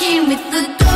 walking with the